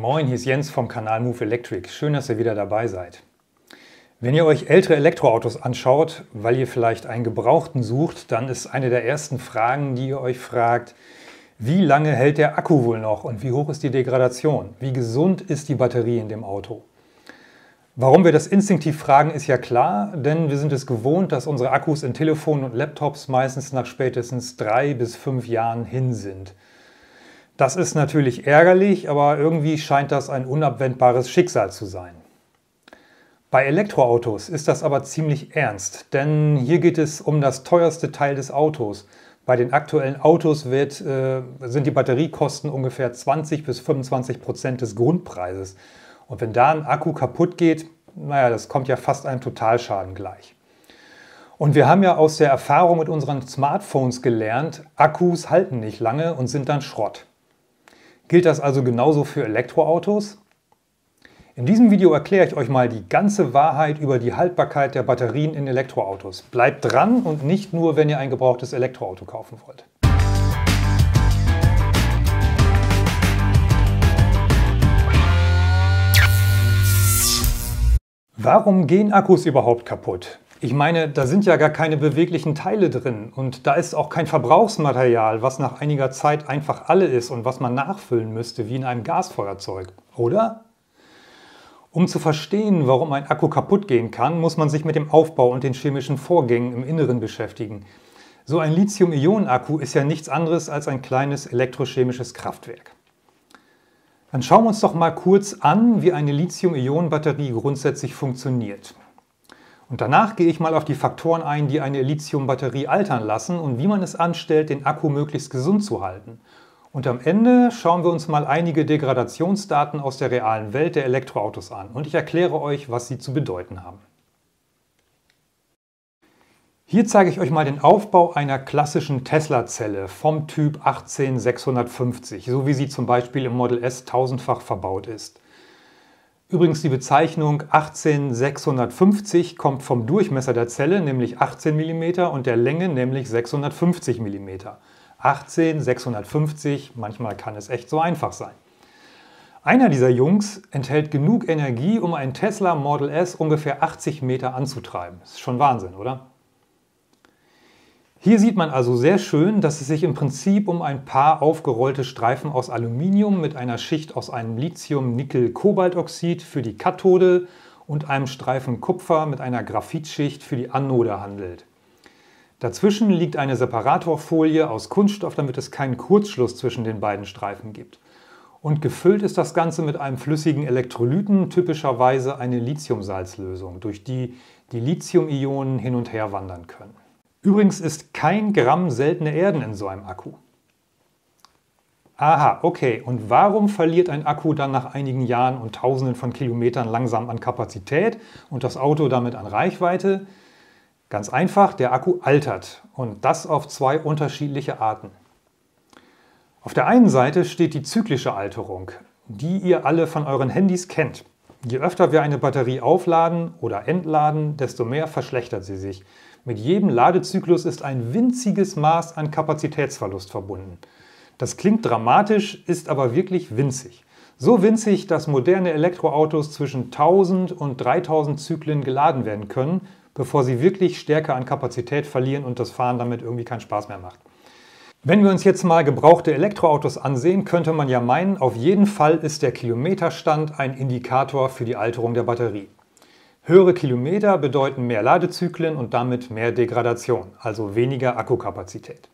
Moin, hier ist Jens vom Kanal Move Electric. Schön, dass ihr wieder dabei seid. Wenn ihr euch ältere Elektroautos anschaut, weil ihr vielleicht einen Gebrauchten sucht, dann ist eine der ersten Fragen, die ihr euch fragt, wie lange hält der Akku wohl noch und wie hoch ist die Degradation? Wie gesund ist die Batterie in dem Auto? Warum wir das instinktiv fragen, ist ja klar, denn wir sind es gewohnt, dass unsere Akkus in Telefonen und Laptops meistens nach spätestens drei bis fünf Jahren hin sind. Das ist natürlich ärgerlich, aber irgendwie scheint das ein unabwendbares Schicksal zu sein. Bei Elektroautos ist das aber ziemlich ernst, denn hier geht es um das teuerste Teil des Autos. Bei den aktuellen Autos wird, äh, sind die Batteriekosten ungefähr 20 bis 25 Prozent des Grundpreises. Und wenn da ein Akku kaputt geht, naja, das kommt ja fast einem Totalschaden gleich. Und wir haben ja aus der Erfahrung mit unseren Smartphones gelernt, Akkus halten nicht lange und sind dann Schrott. Gilt das also genauso für Elektroautos? In diesem Video erkläre ich euch mal die ganze Wahrheit über die Haltbarkeit der Batterien in Elektroautos. Bleibt dran und nicht nur, wenn ihr ein gebrauchtes Elektroauto kaufen wollt. Warum gehen Akkus überhaupt kaputt? Ich meine, da sind ja gar keine beweglichen Teile drin und da ist auch kein Verbrauchsmaterial, was nach einiger Zeit einfach alle ist und was man nachfüllen müsste, wie in einem Gasfeuerzeug, oder? Um zu verstehen, warum ein Akku kaputt gehen kann, muss man sich mit dem Aufbau und den chemischen Vorgängen im Inneren beschäftigen. So ein Lithium-Ionen-Akku ist ja nichts anderes als ein kleines elektrochemisches Kraftwerk. Dann schauen wir uns doch mal kurz an, wie eine Lithium-Ionen-Batterie grundsätzlich funktioniert. Und danach gehe ich mal auf die Faktoren ein, die eine Lithium-Batterie altern lassen und wie man es anstellt, den Akku möglichst gesund zu halten. Und am Ende schauen wir uns mal einige Degradationsdaten aus der realen Welt der Elektroautos an und ich erkläre euch, was sie zu bedeuten haben. Hier zeige ich euch mal den Aufbau einer klassischen Tesla-Zelle vom Typ 18650, so wie sie zum Beispiel im Model S tausendfach verbaut ist. Übrigens die Bezeichnung 18650 kommt vom Durchmesser der Zelle, nämlich 18 mm, und der Länge, nämlich 650 mm. 18, 650, manchmal kann es echt so einfach sein. Einer dieser Jungs enthält genug Energie, um einen Tesla Model S ungefähr 80 Meter anzutreiben. Das ist schon Wahnsinn, oder? Hier sieht man also sehr schön, dass es sich im Prinzip um ein paar aufgerollte Streifen aus Aluminium mit einer Schicht aus einem Lithium-Nickel-Kobaltoxid für die Kathode und einem Streifen Kupfer mit einer Graphitschicht für die Anode handelt. Dazwischen liegt eine Separatorfolie aus Kunststoff, damit es keinen Kurzschluss zwischen den beiden Streifen gibt. Und gefüllt ist das Ganze mit einem flüssigen Elektrolyten, typischerweise eine Lithiumsalzlösung, durch die die Lithium-Ionen hin und her wandern können. Übrigens ist kein Gramm seltene Erden in so einem Akku. Aha, okay. Und warum verliert ein Akku dann nach einigen Jahren und Tausenden von Kilometern langsam an Kapazität und das Auto damit an Reichweite? Ganz einfach, der Akku altert und das auf zwei unterschiedliche Arten. Auf der einen Seite steht die zyklische Alterung, die ihr alle von euren Handys kennt. Je öfter wir eine Batterie aufladen oder entladen, desto mehr verschlechtert sie sich. Mit jedem Ladezyklus ist ein winziges Maß an Kapazitätsverlust verbunden. Das klingt dramatisch, ist aber wirklich winzig. So winzig, dass moderne Elektroautos zwischen 1000 und 3000 Zyklen geladen werden können, bevor sie wirklich stärker an Kapazität verlieren und das Fahren damit irgendwie keinen Spaß mehr macht. Wenn wir uns jetzt mal gebrauchte Elektroautos ansehen, könnte man ja meinen, auf jeden Fall ist der Kilometerstand ein Indikator für die Alterung der Batterie. Höhere Kilometer bedeuten mehr Ladezyklen und damit mehr Degradation, also weniger Akkukapazität.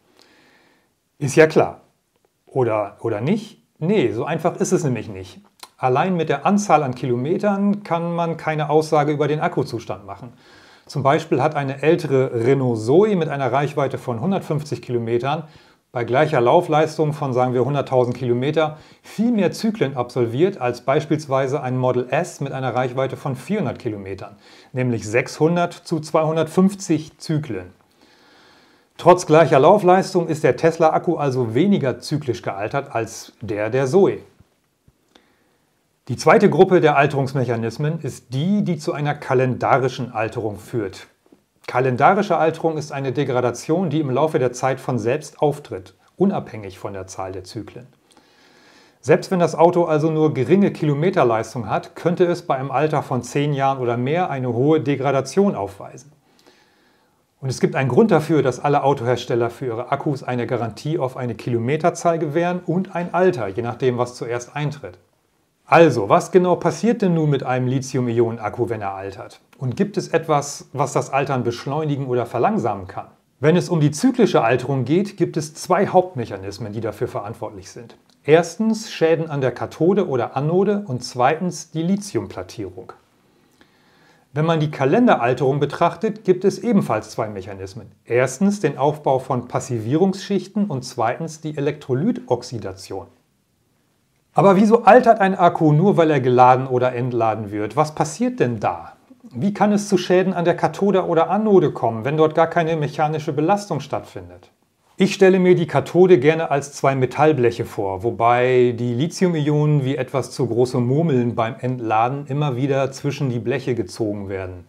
Ist ja klar. Oder, oder nicht? Nee, so einfach ist es nämlich nicht. Allein mit der Anzahl an Kilometern kann man keine Aussage über den Akkuzustand machen. Zum Beispiel hat eine ältere Renault Zoe mit einer Reichweite von 150 Kilometern bei gleicher Laufleistung von sagen wir 100.000 Kilometer viel mehr Zyklen absolviert als beispielsweise ein Model S mit einer Reichweite von 400 Kilometern, nämlich 600 zu 250 Zyklen. Trotz gleicher Laufleistung ist der Tesla-Akku also weniger zyklisch gealtert als der der Zoe. Die zweite Gruppe der Alterungsmechanismen ist die, die zu einer kalendarischen Alterung führt. Kalendarische Alterung ist eine Degradation, die im Laufe der Zeit von selbst auftritt, unabhängig von der Zahl der Zyklen. Selbst wenn das Auto also nur geringe Kilometerleistung hat, könnte es bei einem Alter von 10 Jahren oder mehr eine hohe Degradation aufweisen. Und es gibt einen Grund dafür, dass alle Autohersteller für ihre Akkus eine Garantie auf eine Kilometerzahl gewähren und ein Alter, je nachdem, was zuerst eintritt. Also, was genau passiert denn nun mit einem Lithium-Ionen-Akku, wenn er altert? Und gibt es etwas, was das Altern beschleunigen oder verlangsamen kann? Wenn es um die zyklische Alterung geht, gibt es zwei Hauptmechanismen, die dafür verantwortlich sind. Erstens Schäden an der Kathode oder Anode und zweitens die Lithiumplattierung. Wenn man die Kalenderalterung betrachtet, gibt es ebenfalls zwei Mechanismen. Erstens den Aufbau von Passivierungsschichten und zweitens die Elektrolytoxidation. Aber wieso altert ein Akku nur, weil er geladen oder entladen wird? Was passiert denn da? Wie kann es zu Schäden an der Kathode oder Anode kommen, wenn dort gar keine mechanische Belastung stattfindet? Ich stelle mir die Kathode gerne als zwei Metallbleche vor, wobei die Lithium-Ionen wie etwas zu große Murmeln beim Entladen immer wieder zwischen die Bleche gezogen werden.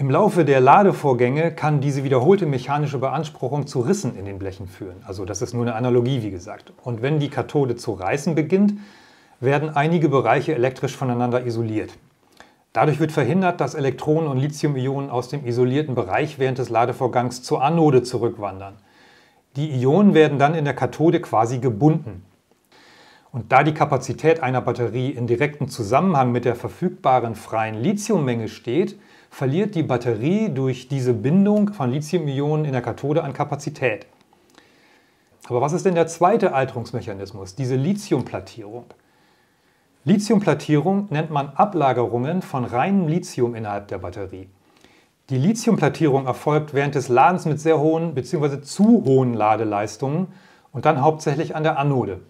Im Laufe der Ladevorgänge kann diese wiederholte mechanische Beanspruchung zu Rissen in den Blechen führen. Also das ist nur eine Analogie, wie gesagt. Und wenn die Kathode zu reißen beginnt, werden einige Bereiche elektrisch voneinander isoliert. Dadurch wird verhindert, dass Elektronen und Lithium-Ionen aus dem isolierten Bereich während des Ladevorgangs zur Anode zurückwandern. Die Ionen werden dann in der Kathode quasi gebunden. Und da die Kapazität einer Batterie in direktem Zusammenhang mit der verfügbaren freien Lithiummenge steht, verliert die Batterie durch diese Bindung von Lithium-Ionen in der Kathode an Kapazität. Aber was ist denn der zweite Alterungsmechanismus, diese Lithiumplattierung? Lithiumplattierung nennt man Ablagerungen von reinem Lithium innerhalb der Batterie. Die Lithiumplattierung erfolgt während des Ladens mit sehr hohen bzw. zu hohen Ladeleistungen und dann hauptsächlich an der Anode.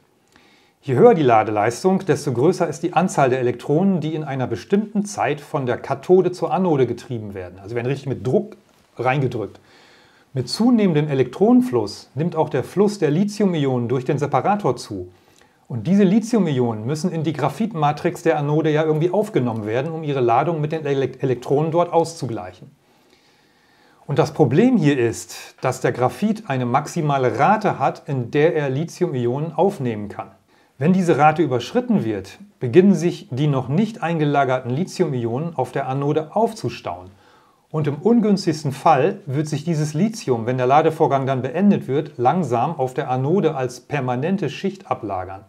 Je höher die Ladeleistung, desto größer ist die Anzahl der Elektronen, die in einer bestimmten Zeit von der Kathode zur Anode getrieben werden. Also werden richtig mit Druck reingedrückt. Mit zunehmendem Elektronenfluss nimmt auch der Fluss der Lithium-Ionen durch den Separator zu. Und diese Lithium-Ionen müssen in die Graphitmatrix der Anode ja irgendwie aufgenommen werden, um ihre Ladung mit den Elektronen dort auszugleichen. Und das Problem hier ist, dass der Graphit eine maximale Rate hat, in der er Lithium-Ionen aufnehmen kann. Wenn diese Rate überschritten wird, beginnen sich die noch nicht eingelagerten Lithium-Ionen auf der Anode aufzustauen. Und im ungünstigsten Fall wird sich dieses Lithium, wenn der Ladevorgang dann beendet wird, langsam auf der Anode als permanente Schicht ablagern.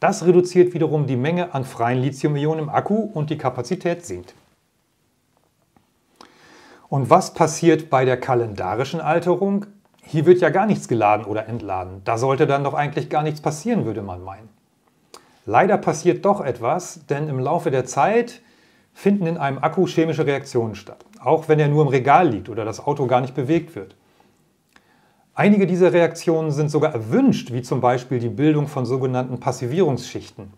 Das reduziert wiederum die Menge an freien Lithium-Ionen im Akku und die Kapazität sinkt. Und was passiert bei der kalendarischen Alterung? Hier wird ja gar nichts geladen oder entladen. Da sollte dann doch eigentlich gar nichts passieren, würde man meinen. Leider passiert doch etwas, denn im Laufe der Zeit finden in einem Akku chemische Reaktionen statt, auch wenn er nur im Regal liegt oder das Auto gar nicht bewegt wird. Einige dieser Reaktionen sind sogar erwünscht, wie zum Beispiel die Bildung von sogenannten Passivierungsschichten.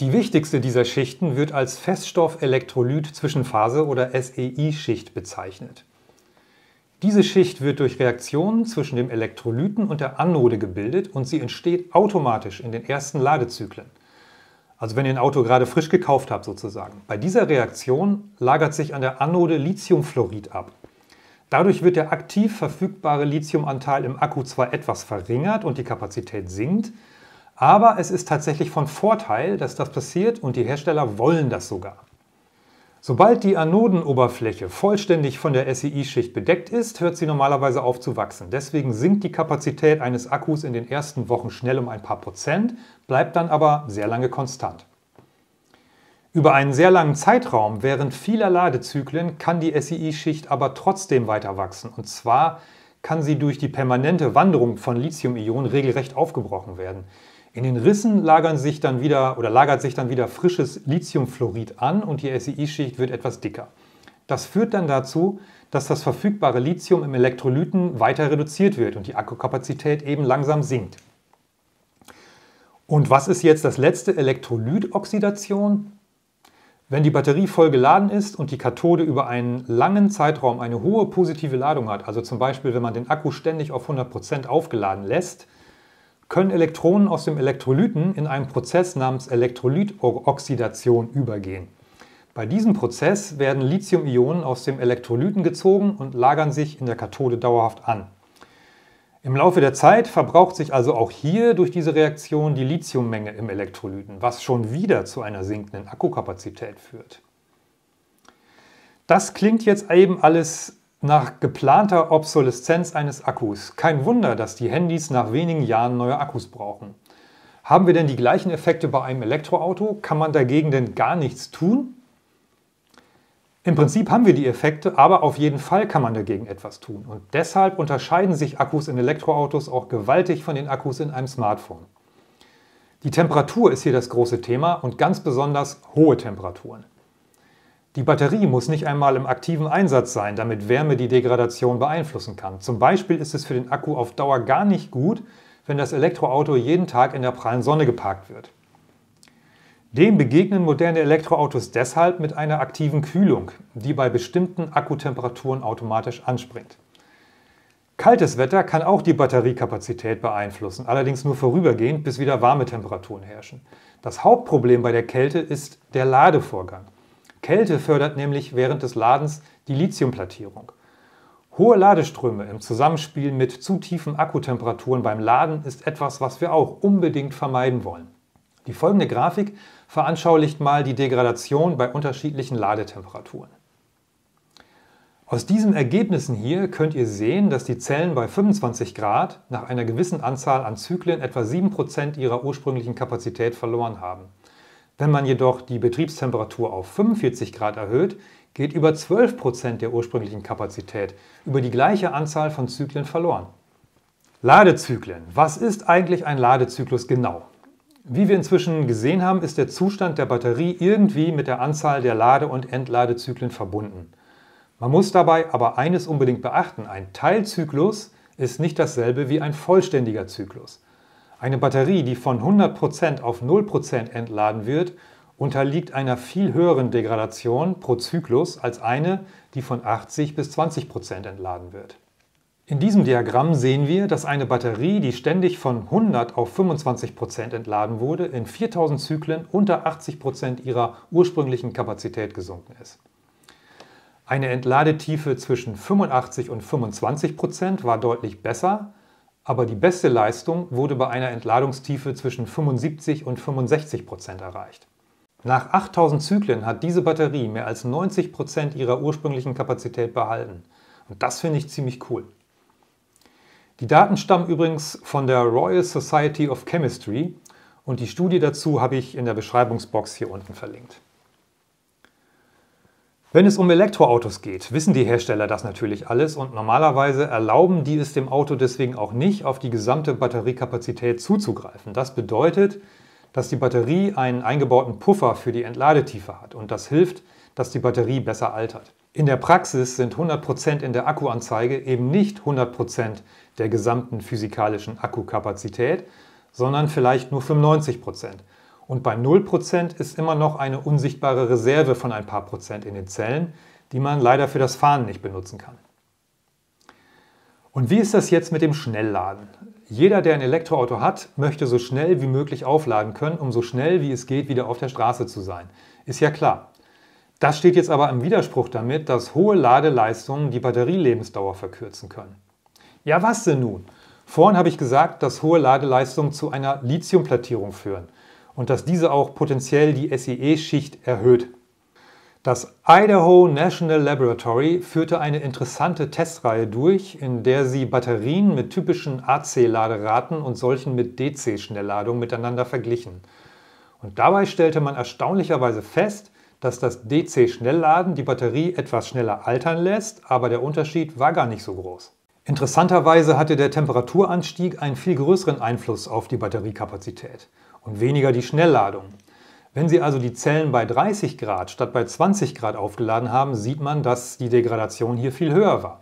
Die wichtigste dieser Schichten wird als Feststoff-Elektrolyt-Zwischenphase oder SEI-Schicht bezeichnet. Diese Schicht wird durch Reaktionen zwischen dem Elektrolyten und der Anode gebildet und sie entsteht automatisch in den ersten Ladezyklen. Also wenn ihr ein Auto gerade frisch gekauft habt sozusagen. Bei dieser Reaktion lagert sich an der Anode Lithiumfluorid ab. Dadurch wird der aktiv verfügbare Lithiumanteil im Akku zwar etwas verringert und die Kapazität sinkt, aber es ist tatsächlich von Vorteil, dass das passiert und die Hersteller wollen das sogar. Sobald die Anodenoberfläche vollständig von der SEI-Schicht bedeckt ist, hört sie normalerweise auf zu wachsen. Deswegen sinkt die Kapazität eines Akkus in den ersten Wochen schnell um ein paar Prozent, bleibt dann aber sehr lange konstant. Über einen sehr langen Zeitraum, während vieler Ladezyklen, kann die SEI-Schicht aber trotzdem weiter wachsen. Und zwar kann sie durch die permanente Wanderung von Lithium-Ionen regelrecht aufgebrochen werden. In den Rissen lagern sich dann wieder oder lagert sich dann wieder frisches Lithiumfluorid an und die SEI-Schicht wird etwas dicker. Das führt dann dazu, dass das verfügbare Lithium im Elektrolyten weiter reduziert wird und die Akkukapazität eben langsam sinkt. Und was ist jetzt das letzte Elektrolytoxidation? Wenn die Batterie voll geladen ist und die Kathode über einen langen Zeitraum eine hohe positive Ladung hat, also zum Beispiel wenn man den Akku ständig auf 100% aufgeladen lässt, können Elektronen aus dem Elektrolyten in einen Prozess namens Elektrolytoxidation übergehen. Bei diesem Prozess werden Lithium-Ionen aus dem Elektrolyten gezogen und lagern sich in der Kathode dauerhaft an. Im Laufe der Zeit verbraucht sich also auch hier durch diese Reaktion die Lithiummenge im Elektrolyten, was schon wieder zu einer sinkenden Akkukapazität führt. Das klingt jetzt eben alles nach geplanter Obsoleszenz eines Akkus. Kein Wunder, dass die Handys nach wenigen Jahren neue Akkus brauchen. Haben wir denn die gleichen Effekte bei einem Elektroauto? Kann man dagegen denn gar nichts tun? Im Prinzip haben wir die Effekte, aber auf jeden Fall kann man dagegen etwas tun. Und deshalb unterscheiden sich Akkus in Elektroautos auch gewaltig von den Akkus in einem Smartphone. Die Temperatur ist hier das große Thema und ganz besonders hohe Temperaturen. Die Batterie muss nicht einmal im aktiven Einsatz sein, damit Wärme die Degradation beeinflussen kann. Zum Beispiel ist es für den Akku auf Dauer gar nicht gut, wenn das Elektroauto jeden Tag in der prallen Sonne geparkt wird. Dem begegnen moderne Elektroautos deshalb mit einer aktiven Kühlung, die bei bestimmten Akkutemperaturen automatisch anspringt. Kaltes Wetter kann auch die Batteriekapazität beeinflussen, allerdings nur vorübergehend, bis wieder warme Temperaturen herrschen. Das Hauptproblem bei der Kälte ist der Ladevorgang. Kälte fördert nämlich während des Ladens die Lithiumplattierung. Hohe Ladeströme im Zusammenspiel mit zu tiefen Akkutemperaturen beim Laden ist etwas, was wir auch unbedingt vermeiden wollen. Die folgende Grafik veranschaulicht mal die Degradation bei unterschiedlichen Ladetemperaturen. Aus diesen Ergebnissen hier könnt ihr sehen, dass die Zellen bei 25 Grad nach einer gewissen Anzahl an Zyklen etwa 7% ihrer ursprünglichen Kapazität verloren haben. Wenn man jedoch die Betriebstemperatur auf 45 Grad erhöht, geht über 12% der ursprünglichen Kapazität über die gleiche Anzahl von Zyklen verloren. Ladezyklen. Was ist eigentlich ein Ladezyklus genau? Wie wir inzwischen gesehen haben, ist der Zustand der Batterie irgendwie mit der Anzahl der Lade- und Entladezyklen verbunden. Man muss dabei aber eines unbedingt beachten, ein Teilzyklus ist nicht dasselbe wie ein vollständiger Zyklus. Eine Batterie, die von 100% auf 0% entladen wird, unterliegt einer viel höheren Degradation pro Zyklus als eine, die von 80 bis 20% entladen wird. In diesem Diagramm sehen wir, dass eine Batterie, die ständig von 100 auf 25 Prozent entladen wurde, in 4000 Zyklen unter 80 Prozent ihrer ursprünglichen Kapazität gesunken ist. Eine Entladetiefe zwischen 85 und 25 Prozent war deutlich besser, aber die beste Leistung wurde bei einer Entladungstiefe zwischen 75 und 65 Prozent erreicht. Nach 8000 Zyklen hat diese Batterie mehr als 90 Prozent ihrer ursprünglichen Kapazität behalten. Und das finde ich ziemlich cool. Die Daten stammen übrigens von der Royal Society of Chemistry und die Studie dazu habe ich in der Beschreibungsbox hier unten verlinkt. Wenn es um Elektroautos geht, wissen die Hersteller das natürlich alles und normalerweise erlauben die es dem Auto deswegen auch nicht, auf die gesamte Batteriekapazität zuzugreifen. Das bedeutet, dass die Batterie einen eingebauten Puffer für die Entladetiefe hat und das hilft, dass die Batterie besser altert. In der Praxis sind 100% in der Akkuanzeige eben nicht 100% der gesamten physikalischen Akkukapazität, sondern vielleicht nur 95%. Und bei 0% ist immer noch eine unsichtbare Reserve von ein paar Prozent in den Zellen, die man leider für das Fahren nicht benutzen kann. Und wie ist das jetzt mit dem Schnellladen? Jeder, der ein Elektroauto hat, möchte so schnell wie möglich aufladen können, um so schnell wie es geht wieder auf der Straße zu sein. Ist ja klar. Das steht jetzt aber im Widerspruch damit, dass hohe Ladeleistungen die Batterielebensdauer verkürzen können. Ja, was denn nun? Vorhin habe ich gesagt, dass hohe Ladeleistungen zu einer Lithiumplattierung führen und dass diese auch potenziell die SIE-Schicht erhöht. Das Idaho National Laboratory führte eine interessante Testreihe durch, in der sie Batterien mit typischen AC-Laderaten und solchen mit DC-Schnellladung miteinander verglichen. Und dabei stellte man erstaunlicherweise fest, dass das DC-Schnellladen die Batterie etwas schneller altern lässt, aber der Unterschied war gar nicht so groß. Interessanterweise hatte der Temperaturanstieg einen viel größeren Einfluss auf die Batteriekapazität und weniger die Schnellladung. Wenn Sie also die Zellen bei 30 Grad statt bei 20 Grad aufgeladen haben, sieht man, dass die Degradation hier viel höher war.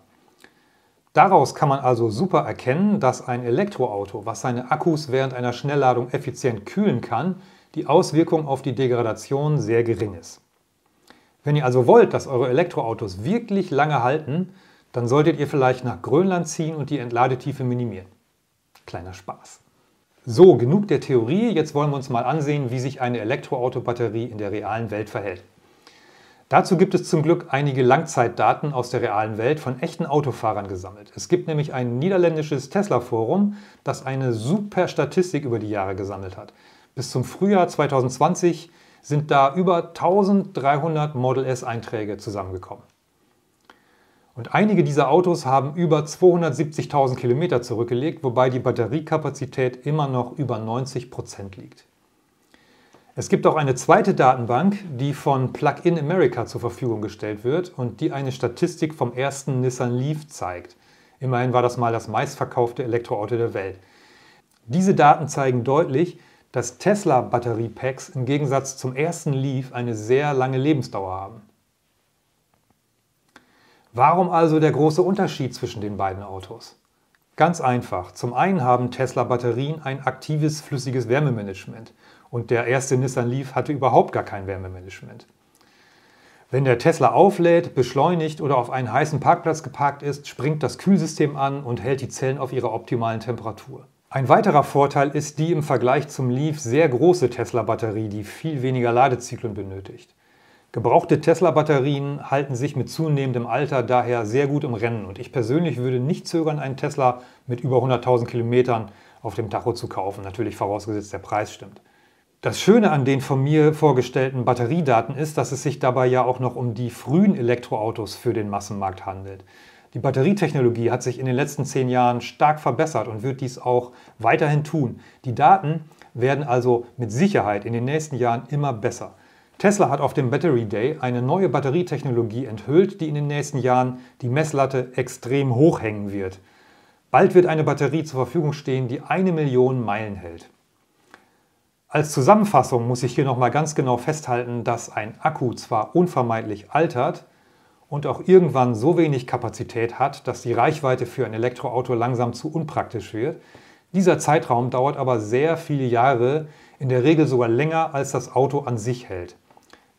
Daraus kann man also super erkennen, dass ein Elektroauto, was seine Akkus während einer Schnellladung effizient kühlen kann, die Auswirkung auf die Degradation sehr gering ist. Wenn ihr also wollt, dass eure Elektroautos wirklich lange halten, dann solltet ihr vielleicht nach Grönland ziehen und die Entladetiefe minimieren. Kleiner Spaß. So, genug der Theorie. Jetzt wollen wir uns mal ansehen, wie sich eine Elektroautobatterie in der realen Welt verhält. Dazu gibt es zum Glück einige Langzeitdaten aus der realen Welt von echten Autofahrern gesammelt. Es gibt nämlich ein niederländisches Tesla-Forum, das eine super Statistik über die Jahre gesammelt hat. Bis zum Frühjahr 2020 sind da über 1300 Model S-Einträge zusammengekommen. Und einige dieser Autos haben über 270.000 Kilometer zurückgelegt, wobei die Batteriekapazität immer noch über 90 Prozent liegt. Es gibt auch eine zweite Datenbank, die von Plug-in America zur Verfügung gestellt wird und die eine Statistik vom ersten Nissan Leaf zeigt. Immerhin war das mal das meistverkaufte Elektroauto der Welt. Diese Daten zeigen deutlich, dass Tesla-Batteriepacks im Gegensatz zum ersten Leaf eine sehr lange Lebensdauer haben. Warum also der große Unterschied zwischen den beiden Autos? Ganz einfach. Zum einen haben Tesla-Batterien ein aktives flüssiges Wärmemanagement und der erste Nissan Leaf hatte überhaupt gar kein Wärmemanagement. Wenn der Tesla auflädt, beschleunigt oder auf einen heißen Parkplatz geparkt ist, springt das Kühlsystem an und hält die Zellen auf ihrer optimalen Temperatur. Ein weiterer Vorteil ist die im Vergleich zum Leaf sehr große Tesla-Batterie, die viel weniger Ladezyklen benötigt. Gebrauchte Tesla-Batterien halten sich mit zunehmendem Alter daher sehr gut im Rennen und ich persönlich würde nicht zögern, einen Tesla mit über 100.000 Kilometern auf dem Tacho zu kaufen, natürlich vorausgesetzt der Preis stimmt. Das Schöne an den von mir vorgestellten Batteriedaten ist, dass es sich dabei ja auch noch um die frühen Elektroautos für den Massenmarkt handelt. Die Batterietechnologie hat sich in den letzten zehn Jahren stark verbessert und wird dies auch weiterhin tun. Die Daten werden also mit Sicherheit in den nächsten Jahren immer besser. Tesla hat auf dem Battery Day eine neue Batterietechnologie enthüllt, die in den nächsten Jahren die Messlatte extrem hoch hängen wird. Bald wird eine Batterie zur Verfügung stehen, die eine Million Meilen hält. Als Zusammenfassung muss ich hier nochmal ganz genau festhalten, dass ein Akku zwar unvermeidlich altert und auch irgendwann so wenig Kapazität hat, dass die Reichweite für ein Elektroauto langsam zu unpraktisch wird. Dieser Zeitraum dauert aber sehr viele Jahre, in der Regel sogar länger als das Auto an sich hält.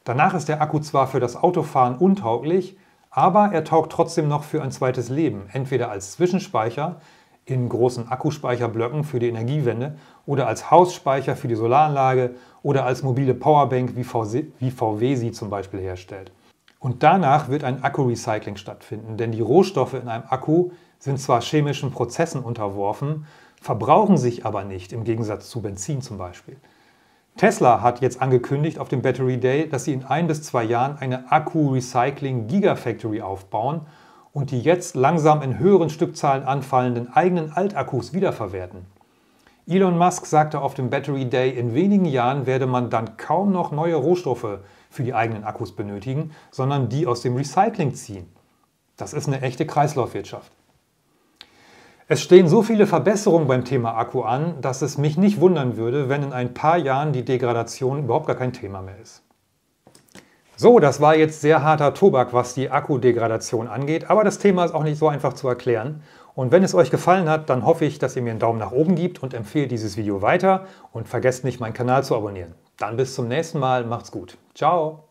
Danach ist der Akku zwar für das Autofahren untauglich, aber er taugt trotzdem noch für ein zweites Leben, entweder als Zwischenspeicher in großen Akkuspeicherblöcken für die Energiewende oder als Hausspeicher für die Solaranlage oder als mobile Powerbank, wie VW sie zum Beispiel herstellt. Und danach wird ein Akku-Recycling stattfinden, denn die Rohstoffe in einem Akku sind zwar chemischen Prozessen unterworfen, verbrauchen sich aber nicht, im Gegensatz zu Benzin zum Beispiel. Tesla hat jetzt angekündigt auf dem Battery Day, dass sie in ein bis zwei Jahren eine Akku-Recycling Gigafactory aufbauen und die jetzt langsam in höheren Stückzahlen anfallenden eigenen Altakkus wiederverwerten. Elon Musk sagte auf dem Battery Day, in wenigen Jahren werde man dann kaum noch neue Rohstoffe für die eigenen Akkus benötigen, sondern die aus dem Recycling ziehen. Das ist eine echte Kreislaufwirtschaft. Es stehen so viele Verbesserungen beim Thema Akku an, dass es mich nicht wundern würde, wenn in ein paar Jahren die Degradation überhaupt gar kein Thema mehr ist. So, das war jetzt sehr harter Tobak, was die Akkudegradation angeht, aber das Thema ist auch nicht so einfach zu erklären. Und wenn es euch gefallen hat, dann hoffe ich, dass ihr mir einen Daumen nach oben gebt und empfehlt dieses Video weiter und vergesst nicht, meinen Kanal zu abonnieren. Dann bis zum nächsten Mal, macht's gut. Ciao!